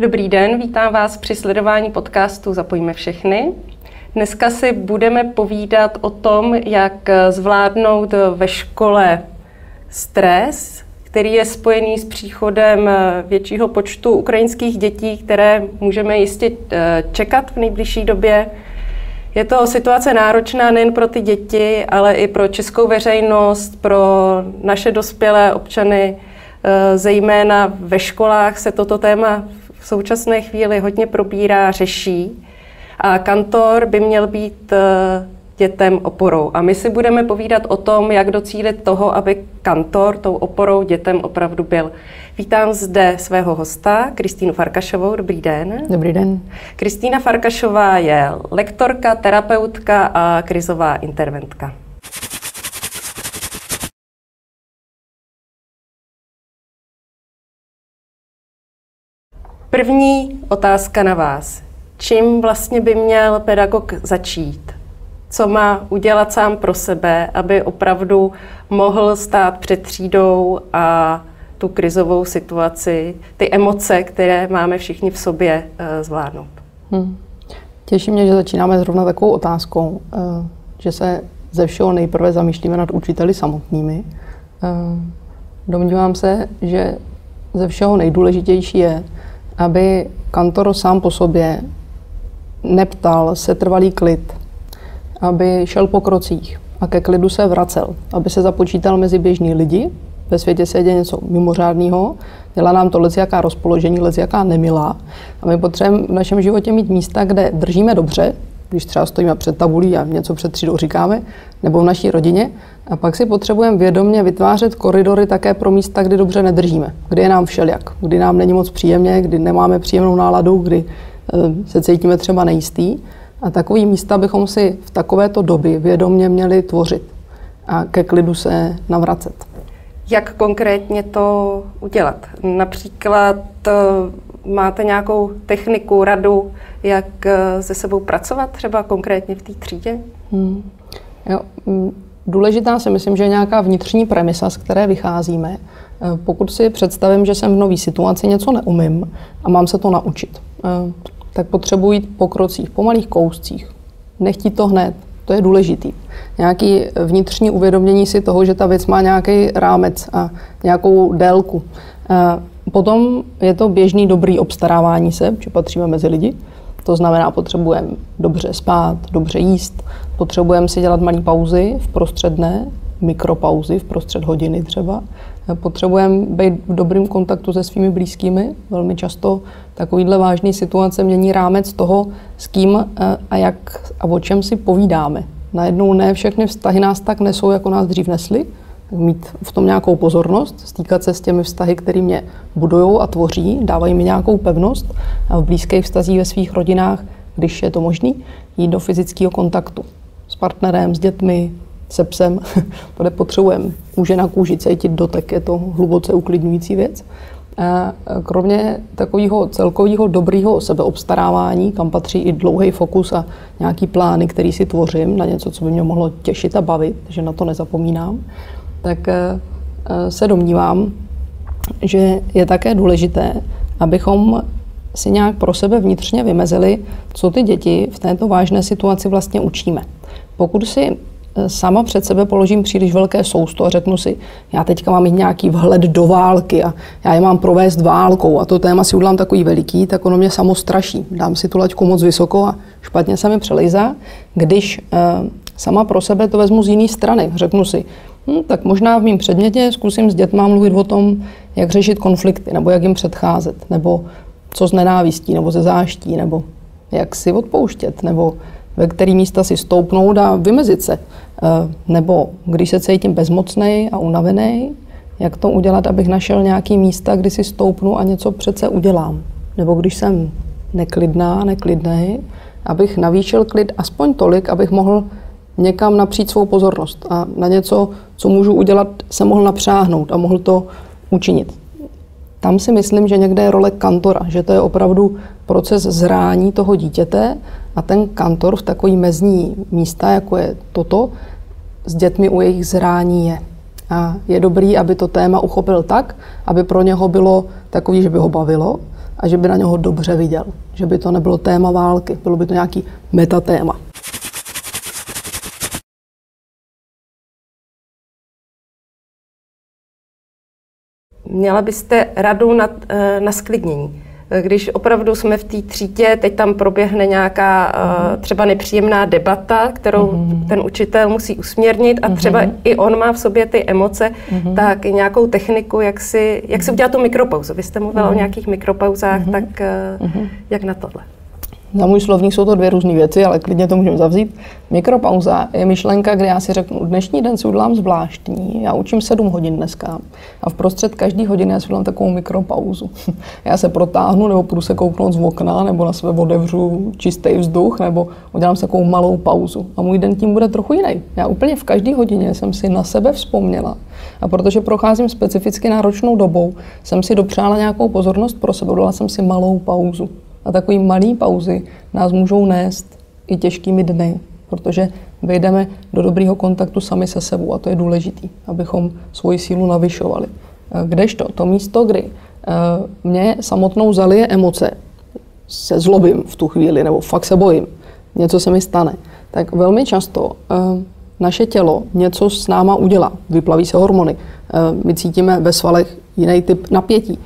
Dobrý den, vítám vás při sledování podcastu Zapojíme všechny. Dneska si budeme povídat o tom, jak zvládnout ve škole stres, který je spojený s příchodem většího počtu ukrajinských dětí, které můžeme jistě eh, čekat v nejbližší době. Je to situace náročná nejen pro ty děti, ale i pro českou veřejnost, pro naše dospělé občany, eh, zejména ve školách se toto téma v současné chvíli hodně probírá, řeší. A kantor by měl být eh, dětem oporou. A my si budeme povídat o tom, jak docílit toho, aby kantor tou oporou dětem opravdu byl. Vítám zde svého hosta, Kristýnu Farkašovou. Dobrý den. Dobrý den. Kristýna Farkašová je lektorka, terapeutka a krizová interventka. První otázka na vás. Čím vlastně by měl pedagog začít? Co má udělat sám pro sebe, aby opravdu mohl stát před třídou a tu krizovou situaci, ty emoce, které máme všichni v sobě, eh, zvládnout? Hmm. Těší mě, že začínáme zrovna takovou otázkou, eh, že se ze všeho nejprve zamýšlíme nad učiteli samotnými. Eh, domnívám se, že ze všeho nejdůležitější je, aby kantor sám po sobě neptal se trvalý klid, aby šel po krocích a ke klidu se vracel, aby se započítal mezi běžní lidi, ve světě se děje něco mimořádného, dělá nám to jaká rozpoložení, jaká nemilá. A my potřebujeme v našem životě mít místa, kde držíme dobře, když třeba stojíme před tabulí a něco před třídou říkáme, nebo v naší rodině. A pak si potřebujeme vědomě vytvářet koridory také pro místa, kdy dobře nedržíme, kdy je nám všelijak, kdy nám není moc příjemně, kdy nemáme příjemnou náladu, kdy eh, se cítíme třeba nejistý. A takový místa bychom si v takovéto doby vědomě měli tvořit a ke klidu se navracet. Jak konkrétně to udělat? Například eh, máte nějakou techniku, radu, jak eh, se sebou pracovat třeba konkrétně v té třídě? Hmm. Jo, mm, důležitá si myslím, že je nějaká vnitřní premisa, z které vycházíme. Eh, pokud si představím, že jsem v nové situaci něco neumím a mám se to naučit, tak potřebuji jít po krocích, po malých kouscích. Nechtít to hned, to je důležitý. Nějaký vnitřní uvědomění si toho, že ta věc má nějaký rámec a nějakou délku. Potom je to běžný dobrý obstarávání se, že patříme mezi lidi. To znamená, potřebujeme dobře spát, dobře jíst, potřebujeme si dělat malé pauzy v prostředné, mikropauzy v prostřed hodiny třeba. Potřebujeme být v dobrém kontaktu se svými blízkými. Velmi často takovýhle vážný situace mění rámec toho, s kým eh, a jak a o čem si povídáme. Najednou ne všechny vztahy nás tak nesou, jako nás dřív nesly. Mít v tom nějakou pozornost, stýkat se s těmi vztahy, které mě budují a tvoří, dávají mi nějakou pevnost a v blízkých vztazích ve svých rodinách, když je to možné, jít do fyzického kontaktu s partnerem, s dětmi, se psem, to nepotřebujeme kůže na kůži cítit dotek, je to hluboce uklidňující věc. A kromě takového celkového dobrého sebeobstarávání, kam patří i dlouhý fokus a nějaký plány, který si tvořím na něco, co by mě mohlo těšit a bavit, že na to nezapomínám, tak eh, se domnívám, že je také důležité, abychom si nějak pro sebe vnitřně vymezili, co ty děti v této vážné situaci vlastně učíme. Pokud si sama před sebe položím příliš velké sousto a řeknu si, já teďka mám mít nějaký vhled do války a já je mám provést válkou a to téma si udělám takový veliký, tak ono mě samo straší. Dám si tu laťku moc vysoko a špatně se mi přelejzá. Když eh, sama pro sebe to vezmu z jiné strany, řeknu si, hm, tak možná v mém předmětě zkusím s dětma mluvit o tom, jak řešit konflikty, nebo jak jim předcházet, nebo co z nenávistí, nebo ze záští, nebo jak si odpouštět, nebo ve který místa si stoupnout a vymezit se. Eh, nebo když se cítím bezmocný a unavený, jak to udělat, abych našel nějaký místa, kdy si stoupnu a něco přece udělám. Nebo když jsem neklidná, neklidný, abych navýšil klid aspoň tolik, abych mohl někam napřít svou pozornost a na něco, co můžu udělat, se mohl napřáhnout a mohl to učinit. Tam si myslím, že někde je role kantora, že to je opravdu proces zrání toho dítěte a ten kantor v takový mezní místa, jako je toto, s dětmi u jejich zrání je. A je dobrý, aby to téma uchopil tak, aby pro něho bylo takový, že by ho bavilo a že by na něho dobře viděl. Že by to nebylo téma války, bylo by to nějaký metatéma. Měla byste radu na, eh, na sklidnění. Když opravdu jsme v té třídě, teď tam proběhne nějaká uh, třeba nepříjemná debata, kterou mm-hmm. ten učitel musí usměrnit a třeba mm-hmm. i on má v sobě ty emoce, mm-hmm. tak nějakou techniku, jak si, jak si udělat tu mikropauzu. Vy jste mluvila o nějakých mikropauzách, tak uh, jak na tohle? Na můj slovník jsou to dvě různé věci, ale klidně to můžeme zavzít. Mikropauza je myšlenka, kde já si řeknu, dnešní den si udělám zvláštní, já učím sedm hodin dneska a v prostřed každý hodiny já si udělám takovou mikropauzu. já se protáhnu nebo půjdu se kouknout z okna nebo na sebe odevřu čistý vzduch nebo udělám si takovou malou pauzu. A můj den tím bude trochu jiný. Já úplně v každé hodině jsem si na sebe vzpomněla a protože procházím specificky náročnou dobou, jsem si dopřála nějakou pozornost pro sebe, udělala jsem si malou pauzu. A takové malé pauzy nás můžou nést i těžkými dny, protože vejdeme do dobrého kontaktu sami se sebou a to je důležité, abychom svoji sílu navyšovali. Kdežto to místo, kdy eh, mě samotnou zalije emoce, se zlobím v tu chvíli nebo fakt se bojím, něco se mi stane, tak velmi často eh, naše tělo něco s náma udělá. Vyplaví se hormony, eh, my cítíme ve svalech jiný typ napětí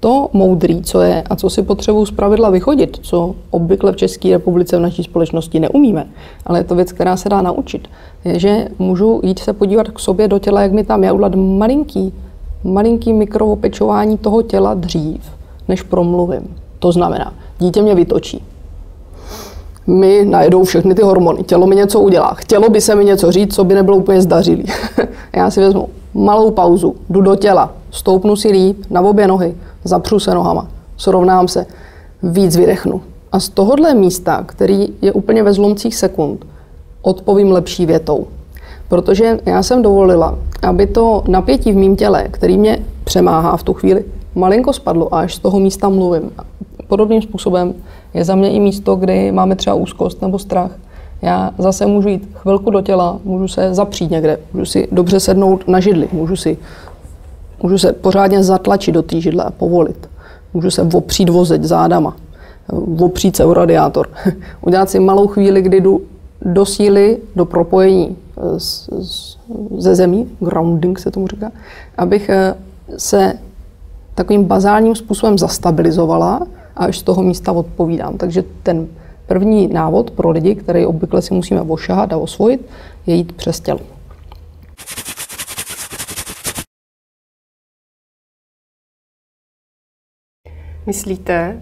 to moudrý, co je a co si potřebuji z pravidla vychodit, co obvykle v České republice v naší společnosti neumíme, ale je to věc, která se dá naučit, je, že můžu jít se podívat k sobě do těla, jak mi tam je, udělat malinký, malinký mikroopečování toho těla dřív, než promluvím. To znamená, dítě mě vytočí. Mi najedou všechny ty hormony, tělo mi něco udělá. Chtělo by se mi něco říct, co by nebylo úplně zdařilý. Já si vezmu malou pauzu, jdu do těla, stoupnu si líp na obě nohy, zapřu se nohama, srovnám se, víc vydechnu. A z tohohle místa, který je úplně ve zlomcích sekund, odpovím lepší větou. Protože já jsem dovolila, aby to napětí v mém těle, který mě přemáhá v tu chvíli, malinko spadlo a až z toho místa mluvím. Podobným způsobem je za mě i místo, kdy máme třeba úzkost nebo strach. Já zase můžu jít chvilku do těla, můžu se zapřít někde, můžu si dobře sednout na židli, můžu si Můžu se pořádně zatlačit do té židle a povolit. Můžu se opřít vozeť zádama, opřít se o radiátor. Udělat si malou chvíli, kdy jdu do síly, do propojení s, s, ze zemí, grounding se tomu říká, abych eh, se takovým bazálním způsobem zastabilizovala a až z toho místa odpovídám. Takže ten první návod pro lidi, který obvykle si musíme ošahat a osvojit, je jít přes tělo. Myslíte,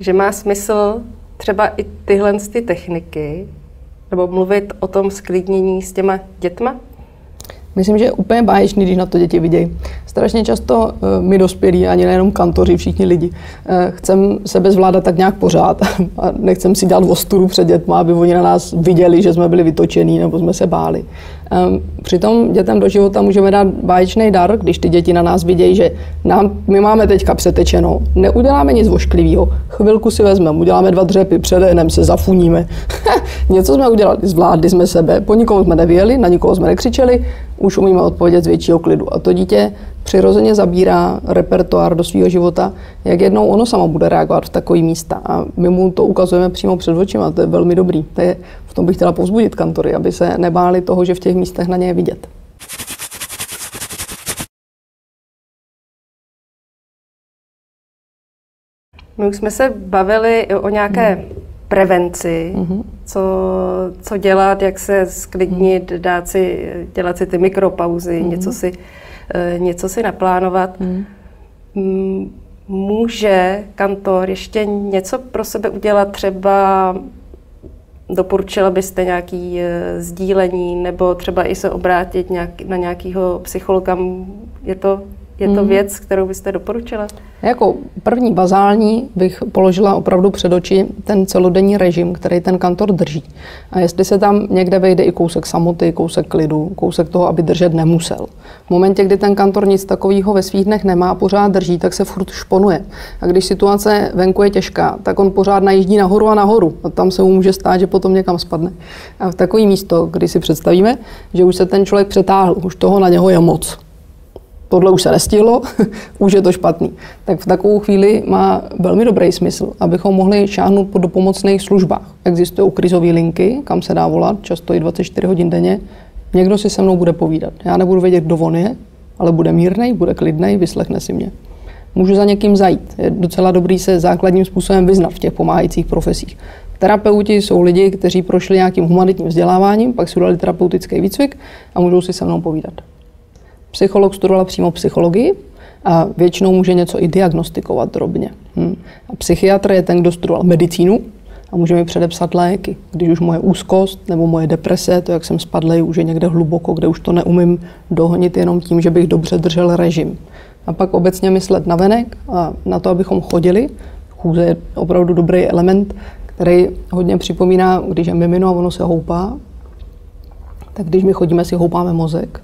že má smysl třeba i tyhle ty techniky, nebo mluvit o tom sklidnění s těma dětma? Myslím, že je úplně báječný, když na to děti vidějí. Strašně často uh, my dospělí, ani nejenom kantoři, všichni lidi, uh, chcem sebe zvládat tak nějak pořád a nechcem si dělat vosturu před dětma, aby oni na nás viděli, že jsme byli vytočení nebo jsme se báli. Um, přitom dětem do života můžeme dát báječný dar, když ty děti na nás vidějí, že nám, my máme teďka přetečeno, neuděláme nic vošklivého, chvilku si vezmeme, uděláme dva dřepy, předehneme se, zafuníme. Něco jsme udělali, zvládli jsme sebe, po nikomu jsme nevěli, na nikoho jsme nekřičeli, už umíme odpovědět z většího klidu. A to dítě přirozeně zabírá repertoár do svého života, jak jednou ono samo bude reagovat v takový místa. A my mu to ukazujeme přímo před očima, to je velmi dobrý. To je, v tom bych chtěla povzbudit kantory, aby se nebáli toho, že v těch místech na ně je vidět. My už jsme se bavili o nějaké. Prevenci, mm-hmm. co, co dělat, jak se sklidnit, mm. dát si, dělat si ty mikropauzy, mm-hmm. něco si Eh, něco si naplánovat. Hmm. Může kantor ještě něco pro sebe udělat, třeba doporučila byste nějaký eh, sdílení nebo třeba i se obrátit nějak, na nějakého psychologa? Je to je to mm. věc, kterou byste doporučila? Jako první bazální bych položila opravdu před oči ten celodenní režim, který ten kantor drží. A jestli se tam někde vejde i kousek samoty, kousek klidu, kousek toho, aby držet nemusel. V momentě, kdy ten kantor nic takového ve svých dnech nemá a pořád drží, tak se furt šponuje. A když situace venku je těžká, tak on pořád najíždí nahoru a nahoru. A tam se mu může stát, že potom někam spadne. A v takový místo, kdy si představíme, že už se ten člověk přetáhl, už toho na něho je moc tohle už se nestihlo, už je to špatný. Tak v takovou chvíli má velmi dobrý smysl, abychom mohli šáhnout po dopomocných službách. Existují krizové linky, kam se dá volat, často i 24 hodin denně. Někdo si se mnou bude povídat. Já nebudu vědět, kdo on je, ale bude mírný, bude klidný, vyslechne si mě. Můžu za někým zajít. Je docela dobrý se základním způsobem vyznat v těch pomáhajících profesích. Terapeuti jsou lidi, kteří prošli nějakým humanitním vzděláváním, pak si udali terapeutický výcvik a můžou si se mnou povídat. Psycholog studoval přímo psychologii a většinou může něco i diagnostikovat drobně. Hm. A psychiatr je ten, kdo studoval medicínu a může mi předepsat léky. Když už moje úzkost nebo moje deprese, to, jak jsem spadlej, už je někde hluboko, kde už to neumím dohonit jenom tím, že bych dobře držel režim. A pak obecně myslet na venek a na to, abychom chodili. Chůze je opravdu dobrý element, který hodně připomíná, když je mimino a ono se houpá, tak když my chodíme, si houpáme mozek.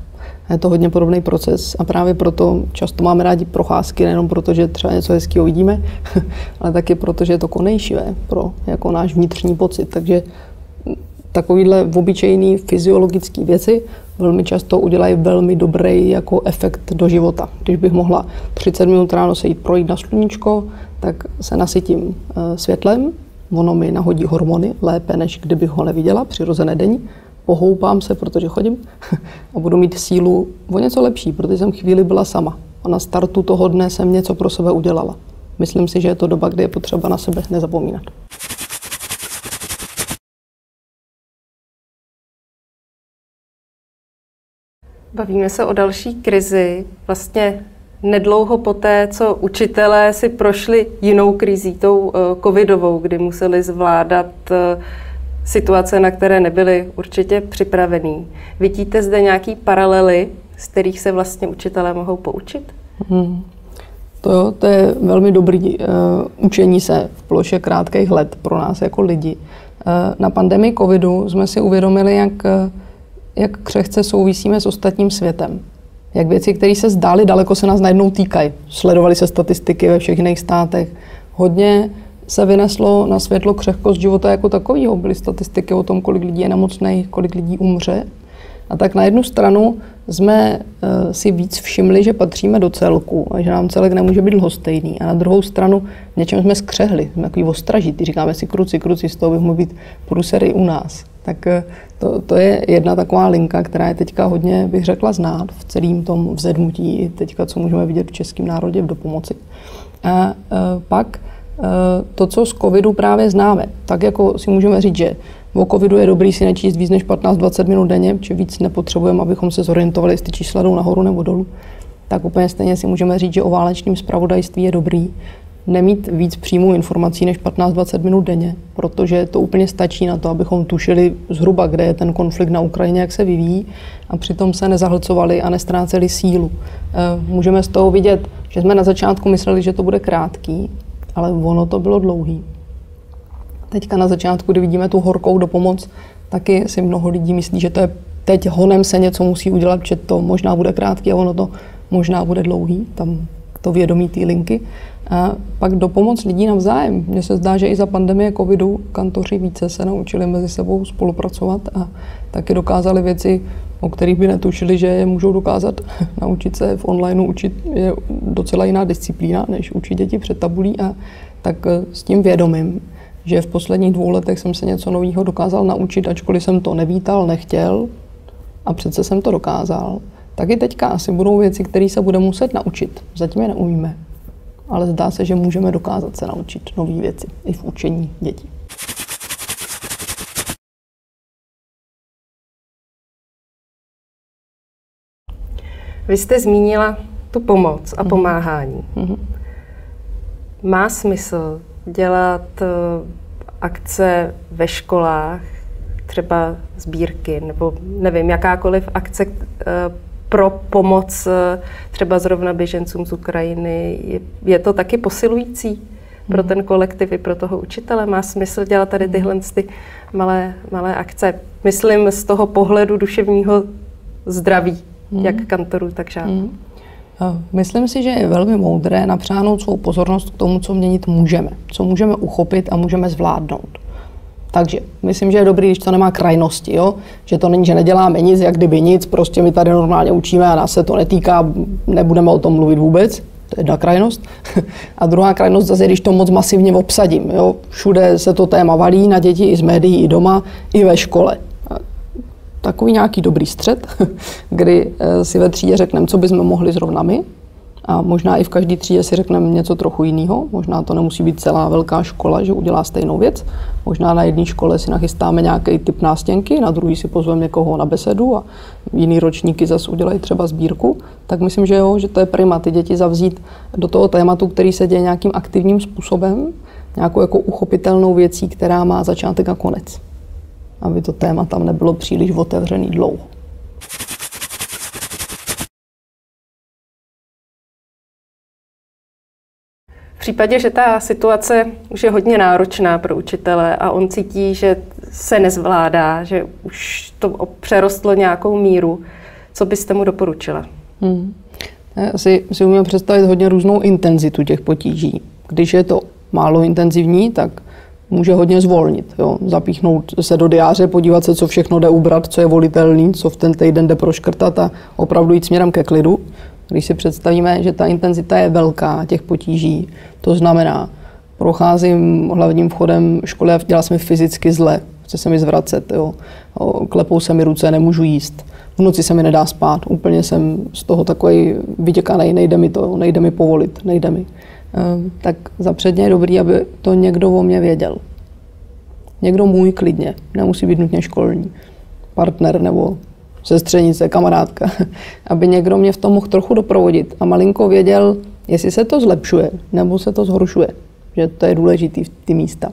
Je to hodně podobný proces a právě proto často máme rádi procházky, nejenom proto, že třeba něco hezkého vidíme, ale taky proto, že je to konejšivé pro jako náš vnitřní pocit. Takže takovýhle obyčejný fyziologické věci velmi často udělají velmi dobrý jako efekt do života. Když bych mohla 30 minut ráno se jít projít na sluníčko, tak se nasytím eh, světlem, ono mi nahodí hormony lépe, než kdybych ho neviděla, přirozené denní. Pohoupám se, protože chodím a budu mít sílu o něco lepší, protože jsem chvíli byla sama. A na startu toho dne jsem něco pro sebe udělala. Myslím si, že je to doba, kdy je potřeba na sebe nezapomínat. Bavíme se o další krizi. Vlastně nedlouho poté, co učitelé si prošli jinou krizí, tou eh, covidovou, kdy museli zvládat eh, situace, na které nebyli určitě připravení. Vidíte zde nějaký paralely, z kterých se vlastně učitelé mohou poučit? Hmm. To, to je velmi dobrý uh, učení se v ploše krátkých let pro nás jako lidi. Uh, na pandemii covidu jsme si uvědomili, jak, jak křehce souvisíme s ostatním světem jak věci, které se zdály daleko, se nás najednou týkají. Sledovali se statistiky ve všech jiných státech. Hodně se vyneslo na světlo křehkost života jako takového. Byly statistiky o tom, kolik lidí je nemocných, kolik lidí umře. A tak na jednu stranu jsme uh, si víc všimli, že patříme do celku a že nám celek nemůže být lhostejný. A na druhou stranu v něčem jsme skřehli, jsme takový ostražitý. Říkáme si kruci, kruci, z toho bych mohl být průsery u nás. Tak uh, to, to je jedna taková linka, která je teďka hodně, bych řekla, znát v celém tom vzedmutí, teďka, co můžeme vidět v českém národě v dopomoci. A uh, pak to, co z covidu právě známe, tak jako si můžeme říct, že o covidu je dobrý si nečíst víc než 15-20 minut denně, či víc nepotřebujeme, abychom se zorientovali, jestli čísla jdou nahoru nebo dolů. Tak úplně stejně si můžeme říct, že o válečném zpravodajství je dobrý nemít víc příjmů informací než 15-20 minut denně, protože to úplně stačí na to, abychom tušili zhruba, kde je ten konflikt na Ukrajině, jak se vyvíjí a přitom se nezahlcovali a nestráceli sílu. Eh, můžeme z toho vidět, že jsme na začátku mysleli, že to bude krátký, ale ono to bylo dlouhý. Teďka na začátku, kdy vidíme tu horkou do pomoc, taky si mnoho lidí myslí, že to je teď honem se něco musí udělat, že to možná bude krátký a ono to možná bude dlouhý, tam to vědomí té linky. A pak do pomoc lidí navzájem. Mně se zdá, že i za pandemie covidu kantoři více se naučili mezi sebou spolupracovat a taky dokázali věci, o kterých by netušili, že je můžou dokázat. Naučit se v onlineu učit je docela jiná disciplína, než učit děti před tabulí a tak s tím vědomím, že v posledních dvou letech jsem se něco nového dokázal naučit, ačkoliv jsem to nevítal, nechtěl a přece jsem to dokázal. Taky teďka asi budou věci, které se bude muset naučit. Zatím je neumíme ale zdá se, že můžeme dokázat se naučit nové věci i v učení dětí. Vy jste zmínila tu pomoc a mhm. pomáhání. Mm-hmm. Má smysl dělat eh, akce ve školách, třeba sbírky, nebo nevím, jakákoliv akce eh, pro pomoc eh, třeba zrovna běžencům z Ukrajiny. Je, je to taky posilující pro hmm. ten kolektiv i pro toho učitele? Má smysl dělat tady hmm. tyhle ty malé, malé akce? Myslím z toho pohledu duševního zdraví, hmm. jak kantorů, tak žádný. Hmm. Myslím si, že je velmi moudré napřáhnout svou pozornost k tomu, co měnit můžeme, co můžeme uchopit a můžeme zvládnout. Takže myslím, že je dobrý, když to nemá krajnosti, jo? že to není, že neděláme nic, jak kdyby nic, prostě my tady normálně učíme a nás se to netýká, nebudeme o tom mluvit vůbec. To je jedna krajnost. A druhá krajnost zase, když to moc masivně obsadím. Jo? Všude se to téma valí na děti i z médií, i doma, i ve škole. Takový nějaký dobrý střed, kdy eh, si ve třídě řekneme, co bychom mohli zrovna my, a možná i v každé třídě si řekneme něco trochu jiného. Možná to nemusí být celá velká škola, že udělá stejnou věc. Možná na jedné škole si nachystáme nějaký typ nástěnky, na druhý si pozveme někoho na besedu a jiný ročníky zase udělají třeba sbírku. Tak myslím, že jo, že to je prima ty děti zavzít do toho tématu, který se děje nějakým aktivním způsobem, nějakou jako uchopitelnou věcí, která má začátek a konec. Aby to téma tam nebylo příliš otevřený dlouho. V případě, že ta situace už je hodně náročná pro učitele a on cítí, že se nezvládá, že už to přerostlo nějakou míru, co byste mu doporučila? Hmm. Já si, si umím představit hodně různou intenzitu těch potíží. Když je to málo intenzivní, tak může hodně zvolnit. Jo? Zapíchnout se do diáře, podívat se, co všechno jde ubrat, co je volitelný, co v ten týden jde proškrtat a opravdu jít směrem ke klidu. Když si představíme, že ta intenzita je velká těch potíží, to znamená, procházím hlavním vchodem školy a dělá se mi fyzicky zle, chce se mi zvracet, jo. klepou se mi ruce, nemůžu jíst. V noci se mi nedá spát, úplně jsem z toho takový vyděkaný, nejde mi to, nejde mi povolit, nejde mi. Ehm, tak zapředně je dobrý, aby to někdo o mě věděl. Někdo můj klidně, nemusí být nutně školní. Partner nebo sestřenice, kamarádka, aby někdo mě v tom mohl trochu doprovodit a malinko věděl, jestli se to zlepšuje nebo se to zhoršuje. Že to je důležitý v ty místa.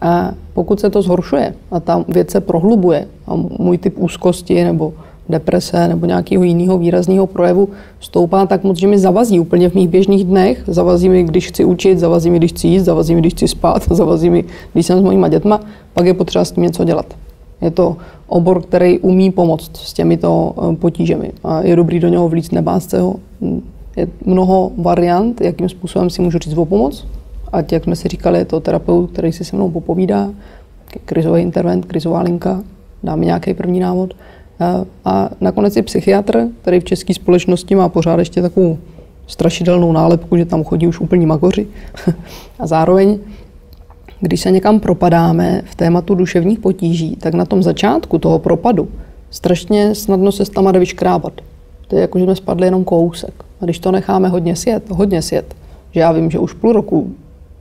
A pokud se to zhoršuje a ta věc se prohlubuje a můj typ úzkosti nebo deprese nebo nějakého jiného výrazného projevu stoupá tak moc, že mi zavazí úplně v mých běžných dnech. Zavazí mi, když chci učit, zavazí mi, když chci jíst, zavazí mi, když chci spát, zavazí mi, když jsem s mojima dětma, pak je potřeba s tím něco dělat. Je to obor, který umí pomoct s těmito eh, potížemi a je dobrý do něho vlíct, nebát se ho. Je mnoho variant, jakým způsobem si můžu říct o pomoc. Ať, jak jsme si říkali, je to terapeut, který si se mnou popovídá, krizový intervent, krizová linka, dá mi nějaký první návod. A, a nakonec i psychiatr, který v české společnosti má pořád ještě takovou strašidelnou nálepku, že tam chodí už úplní magoři. a zároveň když se někam propadáme v tématu duševních potíží, tak na tom začátku toho propadu strašně snadno se tam jde vyškrábat. To je jako, že jsme spadli jenom kousek. A když to necháme hodně sjet, hodně sjet, že já vím, že už půl roku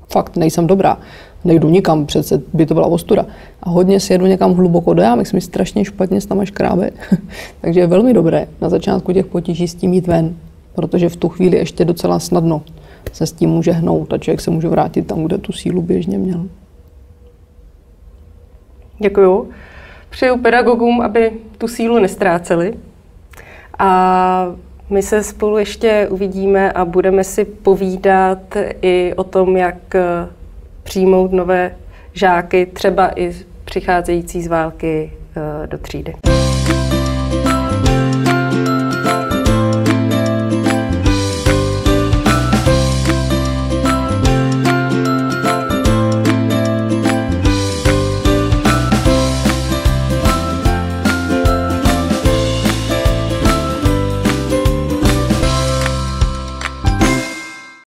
fakt nejsem dobrá, nejdu nikam, přece by to byla ostuda. A hodně sjedu někam hluboko do jámek, mi strašně špatně s tam škrábe. Takže je velmi dobré na začátku těch potíží s tím jít ven, protože v tu chvíli ještě docela snadno se s tím může hnout a člověk se může vrátit tam, kde tu sílu běžně měl. Děkuju. Přeju pedagogům, aby tu sílu nestráceli. A my se spolu ještě uvidíme a budeme si povídat i o tom, jak eh, přijmout nové žáky, třeba i přicházející z války eh, do třídy.